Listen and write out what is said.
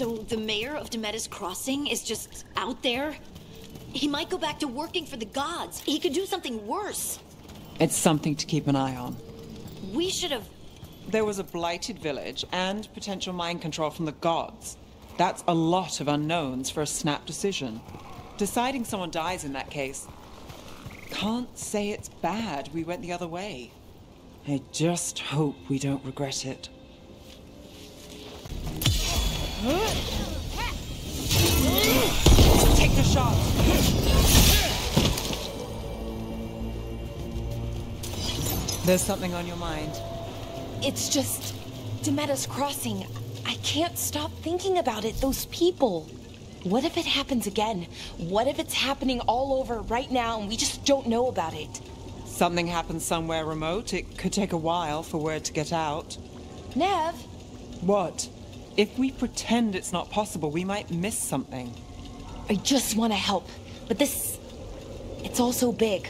So the mayor of Demetis Crossing is just out there? He might go back to working for the gods. He could do something worse. It's something to keep an eye on. We should have. There was a blighted village and potential mind control from the gods. That's a lot of unknowns for a snap decision. Deciding someone dies in that case. Can't say it's bad we went the other way. I just hope we don't regret it. There's something on your mind. It's just. Demetas Crossing. I can't stop thinking about it. Those people. What if it happens again? What if it's happening all over right now and we just don't know about it? Something happens somewhere remote. It could take a while for word to get out. Nev, What? If we pretend it's not possible, we might miss something. I just want to help. But this. It's all so big.